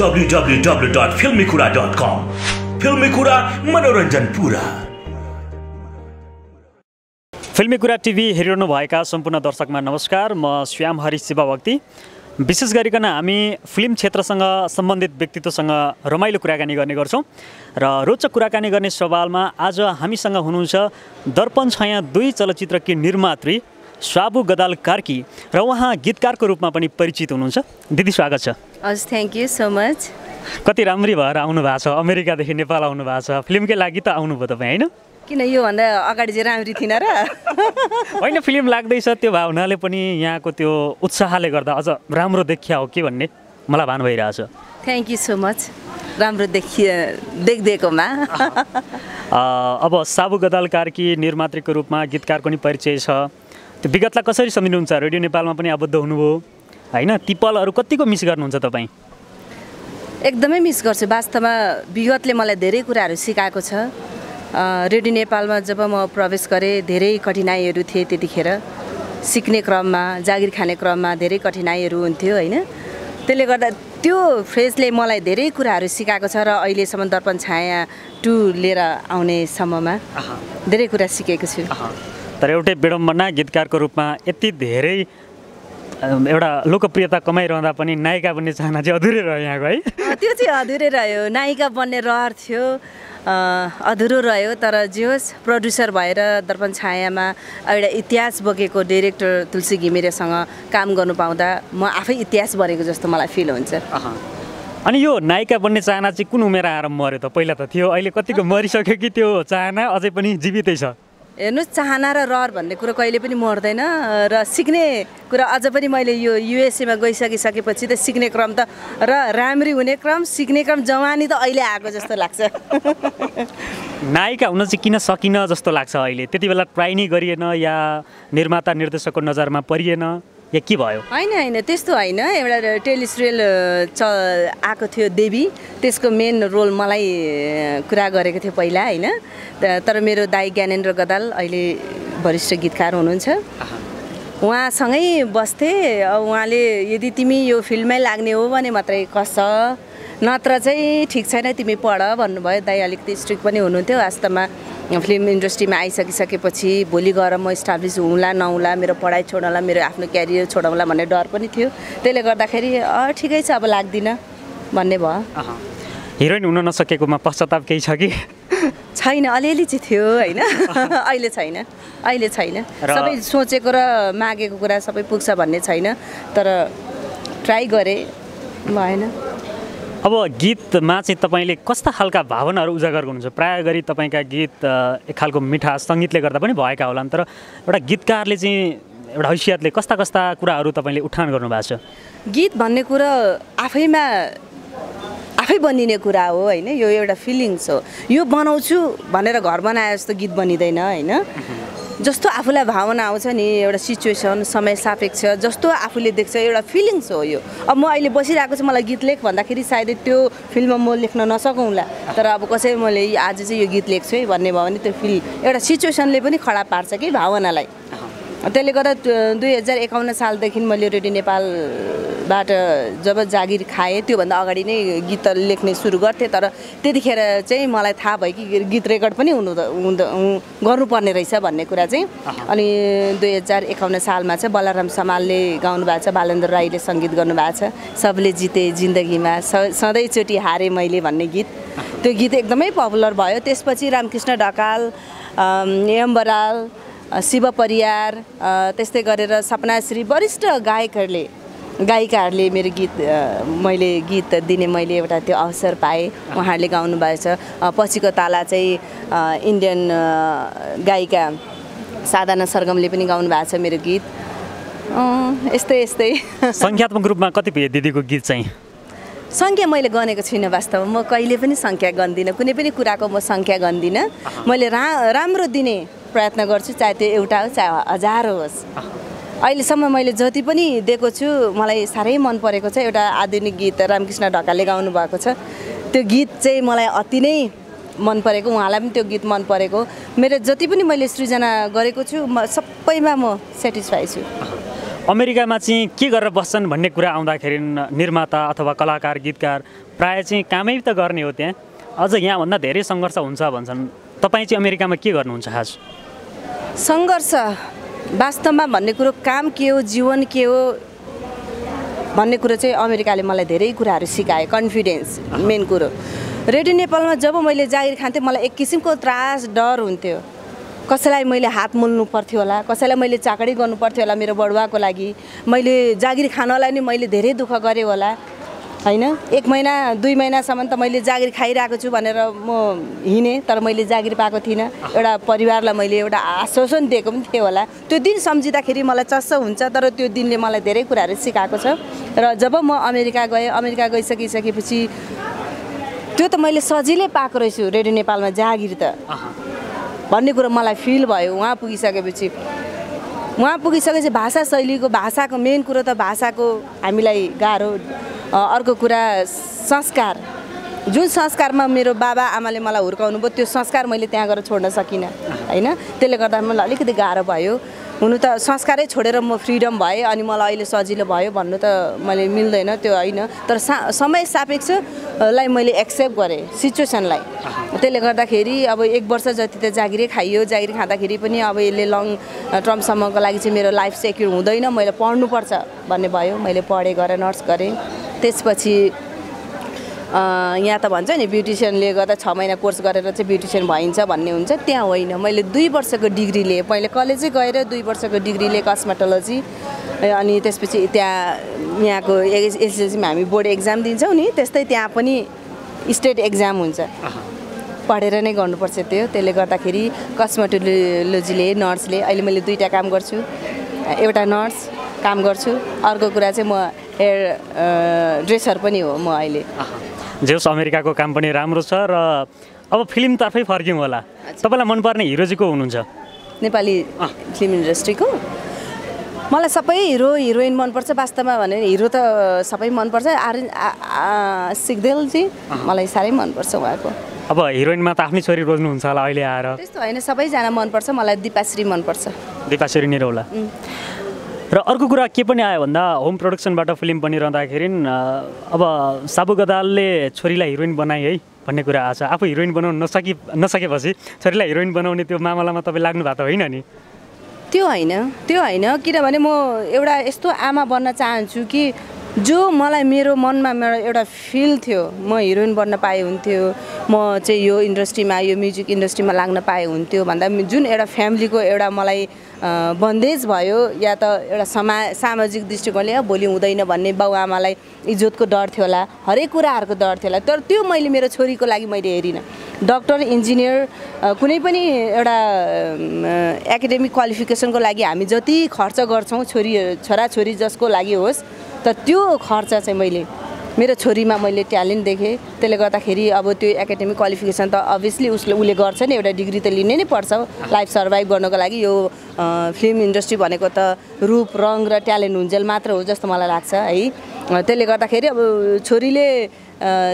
www.filmikura.com फिल्मी कुरा मनोरञ्जन पुरा फिल्मी कुरा टिभी हेरिरहनु भएका सम्पूर्ण दर्शकमा नमस्कार म श्याम हरि शिवभक्ति विशेष गरिकन हामी फिल्म क्षेत्रसँग सम्बन्धित व्यक्तित्वसँग रमाइलो कुराकानी गर्ने गर्छौँ र रोचक कुराकानी गर्ने सवालमा आज हामीसँग हुनुहुन्छ दर्पण छाया दुई चलचित्रकी निर्मात्री साबु गदाल कार्की र उहाँ गीतकारको रूपमा पनि परिचित हुनुहुन्छ। दिदी स्वागत छ। हजुर थ्याङ्क यू सो मच कति राम्री भएर आउनु भएको छ? अमेरिकादेखि नेपाल आउनु भएको छ। फिल्मकै लागि त आउनुभयो तपाईँ होइन? किन योभन्दा अगाडि चाहिँ राम्री थिइनँ र? होइन फिल्म लाग्दैछ त्यो भावनाले पनि यहाँको त्यो उत्साहले गर्दा अझ राम्रो देखिया हो कि भन्ने मलाई भान भइरहेछ। थ्याङ्क यू सो मच राम्रो देखि देखिदिएकोमा। अब साबु गदाल कार्की निर्मात्रीको रूपमा गीतकारको पनि परिचय छ। त्यो विगतलाई कसरी सम्झिनुहुन्छ? रेडियो नेपालमा पनि आबद्ध हुनुभयो। होइन? ती पलहरू कतिको मिस गर्नुहुन्छ तपाईँ? एकदमै मिस गर्छु। वास्तवमा विगतले मलाई धेरै कुराहरू सिकाएको छ। रेडियो नेपालमा जब म प्रवेश गरेँ धेरै कठिनाइहरू थिए त्यतिखेर। सिक्ने क्रममा जागिर खाने क्रममा धेरै कठिनाइहरू हुन्थ्यो होइन? त्यसले गर्दा त्यो फेजले मलाई धेरै कुराहरू सिकाएको छ र अहिलेसम्म दर्पण छाया टु लिएर आउनेसम्ममा धेरै कुरा सिकेको छु। तर एउटै विडम्बना गीतकारको रूपमा यति धेरै एउटा लोकप्रियता कमाइरहँदा पनि नायिका बन्ने चाहना चाहिँ अधुरै रह्यो यहाँको है? त्यो चाहिँ अधुरै रह्यो। नायिका बन्ने रहर थियो अधुरो रह्यो। तर जे होस् प्रड्युसर भएर दर्पण छायामा एउटा इतिहास बोकेको डिरेक्टर तुलसी घिमिरेसँग काम गर्नु पाउँदा म आफै इतिहास बनेको जस्तो मलाई फिल हुन्छ। अनि यो नायिका बन्ने चाहना चाहिँ कुन उमेर आएर मऱ्यो त? पहिला त थियो अहिले कतिको मरिसक्यो कि त्यो चाहना अझै पनि जीवितै छ? हेर्नुहोस् चाहना र रहर भन्ने कुरो कहिले पनि मर्दैन। र सिक्ने कुरा अझ पनि मैले यो युएसएमा गइसकिसकेपछि त सिक्ने क्रम त र राम्री हुने क्रम सिक्ने क्रम जवानी त अहिले आएको जस्तो लाग्छ। नायिका हुन चाहिँ किन सकिन जस्तो लाग्छ अहिले? त्यति बेला ट्राई नै गरिएन या निर्माता निर्देशकको नजरमा परिएन? या के भयो। होइन होइन त्यस्तो होइन। एउटा टेलिसिरियल च आएको थियो देवी। त्यसको मेन रोल मलाई कुरा गरेको थियो पहिला होइन। तर मेरो दाई ज्ञानेन्द्र गदाल अहिले वरिष्ठ गीतकार हुनुहुन्छ। उहाँसँगै बस्थेँ। अब उहाँले यदि तिमी यो फिल्ममै लाग्ने हो भने मात्रै कस। नत्र चाहिँ ठिक छैन तिमी पढ भन्नुभयो। दाई अलिकति स्ट्रिक्ट पनि हुनुहुन्थ्यो वास्तवमा फिल्म इन्डस्ट्रीमा आइसकिसकेपछि भोलि गएर म इस्टाब्लिस हुँला नहुँला मेरो पढाइ छोडौँला मेरो आफ्नो क्यारियर छोडौँला भन्ने डर पनि थियो। त्यसले गर्दाखेरि अँ ठिकै छ अब लाग्दिनँ भन्ने भयो। हिरोइन हुन नसकेकोमा पश्चाताप केही छ कि? छैन अलिअलि चाहिँ थियो होइन? अहिले छैन अहिले छैन। सबै सोचेको र मागेको कुरा सबै पुग्छ भन्ने छैन तर ट्राई गरेँ भएन। अब गीतमा चाहिँ तपाईँले कस्ता खालका भावनाहरू उजागर गर्नुहुन्छ? प्राय गरी तपाईँका गीत एक खालको मिठा सङ्गीतले गर्दा पनि भएका होलान् तर एउटा गीतकारले चाहिँ एउटा हैसियतले कस्ता कस्ता कुराहरू तपाईँले उठान गर्नुभएको छ? गीत भन्ने कुरो आफैमा आफै बनिने कुरा हो होइन? यो एउटा फिलिङ्स हो। यो बनाउँछु भनेर घर बनाए जस्तो गीत बनिँदैन होइन? जस्तो आफूलाई भावना आउँछ नि एउटा सिचुएसन समय सापेक्ष जस्तो आफूले देख्छ एउटा फिलिङ्स हो यो। अब म अहिले बसिरहेको छु मलाई गीत लेख भन्दाखेरि सायदै त्यो फिल्ममा म लेख्न नसकौँला। तर अब कसै मैले आज चाहिँ यो गीत लेख्छु है भन्ने भयो भने त्यो फिल एउटा सिचुएसनले पनि खडा पार्छ कि भावनालाई। त्यसले गर्दा दुई हजार एकाउन्न सालदेखि मैले रेडियो नेपालबाट जब जागिर खाएँ त्योभन्दा अगाडि नै गीत लेख्ने सुरु गर्थेँ। तर त्यतिखेर चाहिँ मलाई थाहा भयो कि गीत रेकर्ड पनि हुनु हुँद गर्नुपर्ने रहेछ भन्ने कुरा चाहिँ। अनि दुई हजार एकाउन्न सालमा चाहिँ बलराम समालले गाउनु भएको छ बालेन्द्र राईले सङ्गीत गर्नुभएको छ सबले जिते जिन्दगीमा स सधैँचोटि हारेँ मैले भन्ने गीत। त्यो गीत एकदमै पपुलर भयो। त्यसपछि रामकृष्ण ढकाल एम बराल शिव परियार त्यस्तै गरेर सपनाश्री वरिष्ठ गायकहरूले गायिकाहरूले मेरो गीत मैले गीत दिने मैले एउटा त्यो अवसर पाएँ। उहाँहरूले गाउनु भएको छ। अ, पछिको ताला चाहिँ इन्डियन गायिका साधना सरगमले पनि गाउनु भएको छ मेरो गीत। यस्तै यस्तै। सङ्ख्यात्मक रूपमा कति भयो दिदीको गीत चाहिँ? सङ्ख्या मैले गनेको छुइनँ वास्तवमा। म कहिले पनि सङ्ख्या गन्दिनँ। कुनै पनि कुराको म सङ्ख्या गन्दिनँ। मैले रा राम्रो दिने प्रयत्न गर्छु चाहे त्यो एउटा होस् चाहे हजार होस्। अहिलेसम्म मैले जति पनि दिएको छु मलाई साह्रै मन परेको छ एउटा आधुनिक गीत रामकृष्ण ढकालले गाउनु भएको छ। त्यो गीत चाहिँ मलाई अति नै मन परेको उहाँलाई पनि त्यो गीत मन परेको। मेरो जति पनि मैले सृजना गरेको छु म सबैमा म सेटिस्फाई छु। अमेरिकामा चाहिँ के गरेर बस्छन् भन्ने कुरा आउँदाखेरि निर्माता अथवा कलाकार गीतकार प्रायः चाहिँ कामै त गर्ने हो त्यहाँ। अझ यहाँभन्दा धेरै सङ्घर्ष हुन्छ भन्छन्। तपाईँ चाहिँ अमेरिकामा के गर्नुहुन्छ खास सङ्घर्ष। वास्तवमा भन्ने कुरो काम के हो जीवन के हो भन्ने कुरो चाहिँ अमेरिकाले मलाई धेरै कुराहरू सिकायो कन्फिडेन्स मेन कुरो। रेडियो नेपालमा जब मैले जागिर खान्थेँ मलाई एक किसिमको त्रास डर हुन्थ्यो। कसैलाई मैले हात मोल्नु पर्थ्यो होला कसैलाई मैले चाकडी गर्नु पर्थ्यो होला मेरो बढुवाको लागि मैले जागिर खानलाई नि मैले धेरै दुःख गरेँ होला। होइन? एक महिना दुई महिनासम्म त मैले जागिर खाइरहेको छु भनेर म हिँडेँ तर मैले जागिर पाएको थिइनँ। एउटा परिवारलाई मैले एउटा आश्वासन दिएको पनि थिएँ होला। त्यो दिन सम्झिँदाखेरि मलाई चस्स हुन्छ तर त्यो दिनले मलाई धेरै कुराहरू सिकाएको छ। र जब म अमेरिका गएँ अमेरिका गइसकिसकेपछि त्यो त मैले सजिलै पाएको रहेछु रेडियो नेपालमा जागिर त। भन्ने कुरो मलाई फिल भयो उहाँ पुगिसकेपछि। उहाँ पुगिसकेपछि भाषा शैलीको भाषाको मेन कुरो त भाषाको हामीलाई गाह्रो। अर्को कुरा संस्कार। जुन संस्कारमा मेरो बाबा आमाले मलाई हुर्काउनु भयो त्यो संस्कार मैले त्यहाँ गएर छोड्न सकिनँ होइन? त्यसले गर्दा मलाई अलिकति गाह्रो भयो। हुनु त संस्कारै छोडेर म फ्रिडम भएँ अनि मलाई अहिले सजिलो भयो भन्नु त मैले मिल्दैन त्यो होइन। तर सा समय सापेक्षलाई मैले एक्सेप्ट गरेँ सिचुएसनलाई। त्यसले गर्दाखेरि अब एक वर्ष जति त जागिरै खाइयो जागिर खाँदाखेरि पनि अब यसले लङ टर्मसम्मको लागि चाहिँ मेरो लाइफ सेक्युर हुँदैन मैले पढ्नुपर्छ भन्ने भयो। मैले पढेँ गरेँ नर्स गरेँ। त्यसपछि यहाँ त भन्छ नि ब्युटिसियनले गर्दा छ महिना कोर्स गरेर चाहिँ ब्युटिसियन भइन्छ भन्ने हुन्छ त्यहाँ होइन। मैले दुई वर्षको डिग्री लिएँ। मैले कलेजै गएर दुई वर्षको डिग्री लिएँ कस्मेटोलोजी। अनि त्यसपछि त्यहाँ यहाँको एसएससीमा हामी बोर्ड एक्जाम दिन्छौँ नि त्यस्तै त्यहाँ पनि स्टेट एक्जाम हुन्छ। पढेर नै गर्नुपर्छ त्यो। त्यसले गर्दाखेरि कस्मेटोलोजीले नर्सले अहिले मैले दुईवटा काम गर्छु। एउटा नर्स काम गर्छु। अर्को कुरा चाहिँ म हेयर ड्रेसर पनि हो म अहिले। जे होस् अमेरिकाको काम पनि राम्रो छ र अब फिल्मतर्फै फर्क्यौँ होला। तपाईँलाई मनपर्ने हिरो चाहिँ को हुनुहुन्छ? नेपाली फिल्म इन्डस्ट्रीको? मलाई सबै हिरो हिरोइन मनपर्छ वास्तवमा भने हिरो त सबै मनपर्छ। आर्यन सिग्देलजी मलाई साह्रै मनपर्छ उहाँको। अब हिरोइनमा त आफ्नै छोरी रोज्नुहुन्छ होला अहिले आएर। त्यस्तो होइन सबैजना मनपर्छ मलाई दिपाश्री मनपर्छ। दिपाश्री निरौला र अर्को कुरा के पनि आयो भन्दा होम प्रोडक्सनबाट फिल्म बनिरहँदाखेरि अब साबु गदालले छोरीलाई हिरोइन बनाए है भन्ने कुरा आएको छ। आफू हिरोइन बनाउनु नसकि नसकेपछि छोरीलाई हिरोइन बनाउने त्यो मामलामा तपाईँ लाग्नु भएको होइन नि? त्यो होइन त्यो होइन किनभने म एउटा यस्तो आमा बन्न चाहन्छु कि जो मलाई मेरो मनमा मेरो एउटा फिल थियो म हिरोइन बन्न पाए हुन्थ्यो म चाहिँ यो इन्डस्ट्रीमा यो म्युजिक इन्डस्ट्रीमा लाग्न पाए हुन्थ्यो भन्दा जुन एउटा फ्यामिलीको एउटा मलाई बन्देज भयो या त एउटा समा सामाजिक दृष्टिकोणले "अ, भोलि हुँदैन भन्ने बाउआमालाई इज्जतको डर थियो होला हरेक कुराहरूको डर थियो होला तर त्यो मैले मेरो छोरीको लागि मैले हेरिनँ। डक्टर इन्जिनियर कुनै पनि एउटा एकाडेमिक क्वालिफिकेसनको लागि हामी जति खर्च गर्छौँ छोरी छोराछोरी जसको लागि होस् त त्यो खर्च चाहिँ मैले मेरो छोरीमा मैले ट्यालेन्ट देखेँ। त्यसले गर्दाखेरि अब त्यो एकाडेमिक क्वालिफिकेसन त अभियसली उसले उसले गर्छ नि एउटा डिग्री त लिनै नै पर्छ। लाइफ सर्भाइभ गर्नको लागि यो फिल्म इन्डस्ट्री भनेको त रूप रङ र ट्यालेन्ट हुन्जेल मात्र हो जस्तो मलाई लाग्छ है। त्यसले गर्दाखेरि अब छोरीले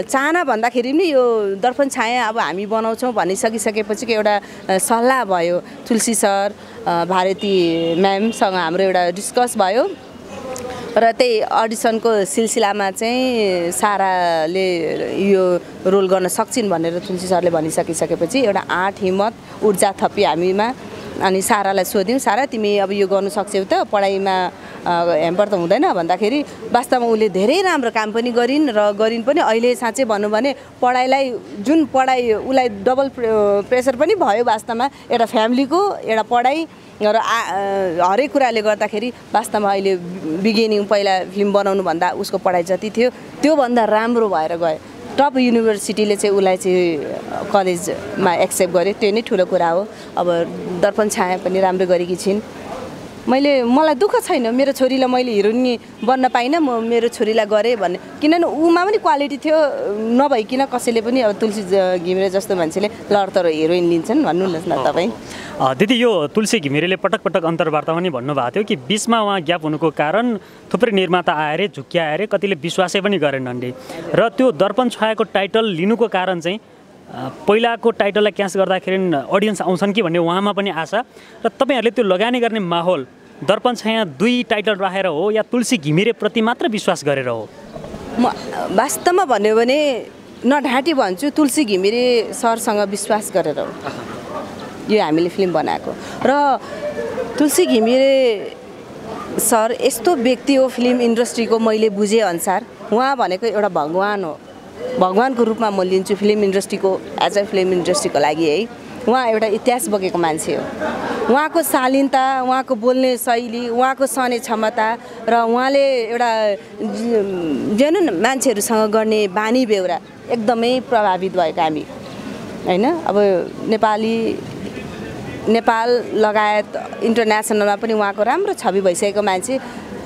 चाहना भन्दाखेरि पनि यो दर्पण छाया अब हामी बनाउँछौँ भनिसकिसकेपछि एउटा सल्लाह भयो। तुलसी सर भारती म्यामसँग हाम्रो एउटा डिस्कस भयो। र त्यही अडिसनको सिलसिलामा चाहिँ साराले यो रोल गर्न सक्छिन् भनेर तुलसी सरले भनिसकिसकेपछि एउटा आँट हिम्मत ऊर्जा थपी हामीमा। अनि सारालाई सोध्यौँ सारा तिमी अब यो गर्नु सक्छौ त पढाइमा ह्याम्पर त हुँदैन भन्दाखेरि वास्तवमा उसले धेरै राम्रो काम पनि गरिन् र गरिन् पनि। अहिले साँच्चै भनौँ भने पढाइलाई जुन पढाइ उसलाई डबल प्रेसर पनि भयो वास्तवमा एउटा फ्यामिलीको एउटा पढाइ र आ- हरेक कुराले गर्दाखेरि वास्तवमा अहिले बिगिनिङ पहिला फिल्म बनाउनुभन्दा उसको पढाइ जति थियो त्योभन्दा राम्रो भएर गयो। टप युनिभर्सिटीले चाहिँ उसलाई चाहिँ कलेजमा एक्सेप्ट गर्यो। त्यो नै ठुलो कुरा हो। अब दर्पण छाया पनि राम्रो गरेकी छिन्। मैले मलाई दुःख छैन। मेरो छोरीलाई मैले हिरोइनी बन्न पाइनँ म मेरो छोरीलाई गरेँ भन्ने। किनभने उमा पनि क्वालिटी थियो नभइकन कसैले पनि अब तुलसी घिमिरे जस्तो मान्छेले लड तर हिरोइन लिन्छन् भन्नुहोस् न तपाईँ। दिदी यो तुलसी घिमिरेले पटक पटक अन्तर्वार्तामा नि भन्नुभएको थियो कि बिचमा उहाँ ग्याप हुनुको कारण थुप्रै निर्माता आएर झुक्क्या आएर कतिले विश्वासै पनि गरेनन् अरे र त्यो दर्पण छायाको टाइटल लिनुको कारण चाहिँ पहिलाको टाइटललाई क्यास गर्दाखेरि अडियन्स आउँछन् कि भन्ने उहाँमा पनि आशा। र तपाईँहरूले त्यो लगानी गर्ने माहौल दर्पण छाया दुई टाइटल राखेर हो या तुलसी घिमिरेप्रति मात्र विश्वास गरेर हो? म वास्तवमा भन्यो भने नढाँटी भन्छु तुलसी घिमिरे सरसँग विश्वास गरेर हो। यो हामीले फिल्म बनाएको। र तुलसी घिमिरे सर यस्तो व्यक्ति हो फिल्म इन्डस्ट्रीको मैले बुझेअनुसार उहाँ भनेको एउटा भगवान् हो। भगवान्को रूपमा म लिन्छु फिल्म इन्डस्ट्रीको एज अ फिल्म इन्डस्ट्रीको लागि है। उहाँ एउटा इतिहास बोकेको मान्छे हो। उहाँको शालीनता उहाँको बोल्ने शैली उहाँको सहने क्षमता र उहाँले एउटा जेनुन मान्छेहरूसँग गर्ने बानी बेहोरा एकदमै प्रभावित भएको हामी। होइन? अब नेपाली नेपाल लगायत इन्टरनेसनलमा पनि उहाँको राम्रो छवि भइसकेको मान्छे।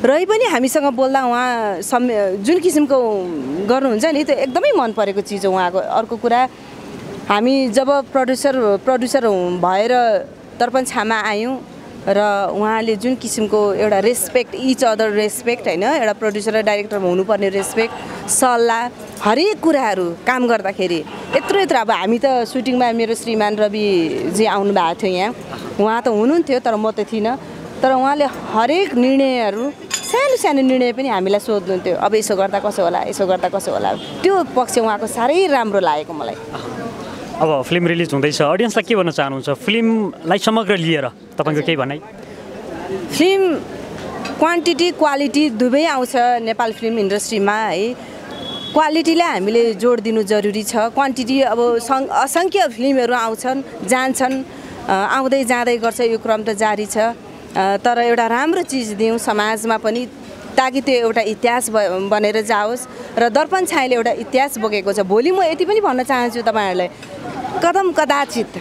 रै पनि हामीसँग बोल्दा उहाँ सम जुन किसिमको गर्नुहुन्छ नि त्यो एकदमै मन परेको चिज हो उहाँको। अर्को कुरा हामी जब प्रड्युसर प्रड्युसर भएर दर्पण छामा आयौँ र उहाँले जुन किसिमको एउटा रेस्पेक्ट इच अदर रेस्पेक्ट होइन एउटा प्रड्युसर र डाइरेक्टरमा हुनुपर्ने रेस्पेक्ट सल्लाह हरेक कुराहरू काम गर्दाखेरि यत्रो यत्रो अब हामी त सुटिङमा मेरो श्रीमान रविजी आउनु भएको थियो यहाँ। उहाँ त हुनुहुन्थ्यो तर म त थिइनँ। तर उहाँले हरेक निर्णयहरू सानो सानो निर्णय पनि हामीलाई सोध्नुहुन्थ्यो। अब यसो गर्दा कसो होला यसो गर्दा कसो होला? त्यो पक्ष उहाँको साह्रै राम्रो लागेको मलाई। अब फिल्म रिलिज हुँदैछ। अडियन्सलाई के भन्न चाहनुहुन्छ? फिल्मलाई समग्र लिएर तपाईँको केही भनाइ? फिल्म क्वान्टिटी क्वालिटी दुवै आउँछ नेपाल फिल्म इन्डस्ट्रीमा है। क्वालिटीलाई हामीले जोड दिनु जरुरी छ। क्वान्टिटी अब सङ् असङ्ख्य फिल्महरू आउँछन् जान्छन्। आउँदै जाँदै गर्छ यो क्रम त जारी छ। तर एउटा राम्रो चिज दिउँ समाजमा पनि ताकि त्यो एउटा इतिहास बनेर जाओस्। र दर्पण छायाले एउटा इतिहास बोकेको छ। भोलि म यति पनि भन्न चाहन्छु तपाईँहरूलाई। कदम कदाचित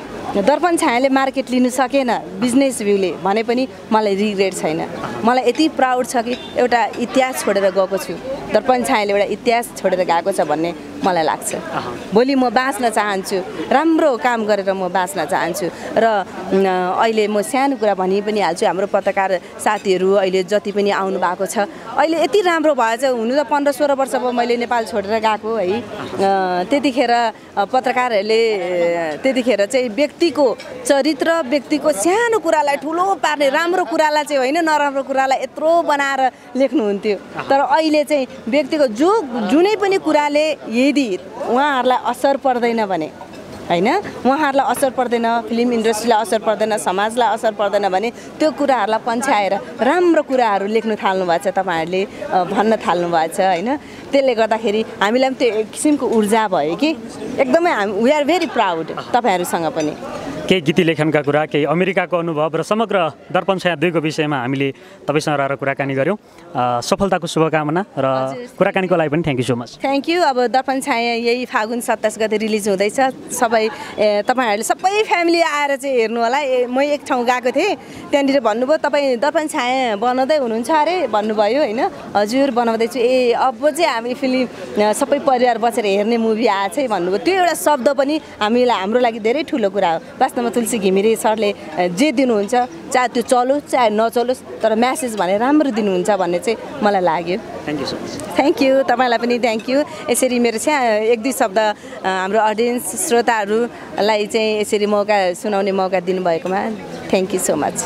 दर्पण छायाले मार्केट लिनु सकेन बिजनेस भ्यूले भने पनि मलाई रिग्रेट छैन। मलाई यति प्राउड छ कि एउटा इतिहास छोडेर गएको छु। दर्पण छायाले एउटा इतिहास छोडेर गएको छ भन्ने मलाई लाग्छ। भोलि म बाँच्न चाहन्छु। राम्रो काम गरेर म बाँच्न चाहन्छु। र अहिले म सानो कुरा भनि पनि हाल्छु। हाम्रो पत्रकार साथीहरू अहिले जति पनि आउनु भएको छ। अहिले यति राम्रो भएछ हुनु त पन्ध्र सोह्र वर्ष भयो मैले नेपाल छोडेर गएको है त्यतिखेर पत्रकारहरूले त्यतिखेर चाहिँ व्यक्तिको चरित्र व्यक्तिको सानो कुरालाई ठुलो पार्ने राम्रो कुरालाई चाहिँ होइन नराम्रो कुरालाई यत्रो बनाएर लेख्नुहुन्थ्यो। तर अहिले चाहिँ व्यक्तिको जो जुनै पनि कुराले यदि उहाँहरूलाई असर पर्दैन भने होइन? उहाँहरूलाई असर पर्दैन फिल्म इन्डस्ट्रीलाई असर पर्दैन समाजलाई असर पर्दैन भने त्यो कुराहरूलाई पन्छाएर राम्रो कुराहरू लेख्नु थाल्नु भएको छ तपाईँहरूले भन्न थाल्नु भएको छ होइन? त्यसले गर्दाखेरि हामीलाई पनि त्यो एक किसिमको ऊर्जा भयो कि? एकदमै हामी वी आर भेरी प्राउड तपाईँहरूसँग पनि। केही गीती लेखनका कुरा केही अमेरिकाको अनुभव र समग्र दर्पण छाया दुईको विषयमा हामीले तपाईँसँग रहेर कुराकानी गऱ्यौँ सफलताको शुभकामना र कुराकानीको लागि पनि thank you so much thank you अब दर्पण छाया यही फागुन सत्ताइस गते रिलिज हुँदैछ। सबै तपाईँहरूले सबै फ्यामिली आएर चाहिँ हेर्नु होला। म एक ठाउँ गएको थिएँ। त्यहाँनिर भन्नुभयो तपाईँ दर्पण छाया बनाउँदै हुनुहुन्छ अरे? भन्नुभयो होइन। हजुर बनाउँदैछु ए अब चाहिँ हामी फिल्म सबै परिवार बसेर हेर्ने मुभी आएछ भन्नुभयो। त्यो एउटा शब्द पनि हामीलाई हाम्रो लागि धेरै ठुलो कुरा हो। वास्तवमा तुलसी घिमिरे सरले जे दिनुहुन्छ चाहे त्यो चलोस् चाहे नचलोस् तर म्यासेज भने राम्रो दिनुहुन्छ भन्ने चाहिँ मलाई लाग्यो। Thank you so much thank you तपाईँलाई पनि थ्याङ्क यू यसरी मेरो चाहिँ एक दुई शब्द हाम्रो अडियन्स श्रोताहरूलाई चाहिँ यसरी मौका सुनाउने मौका दिनुभएकोमा थ्याङ्क यू सो मच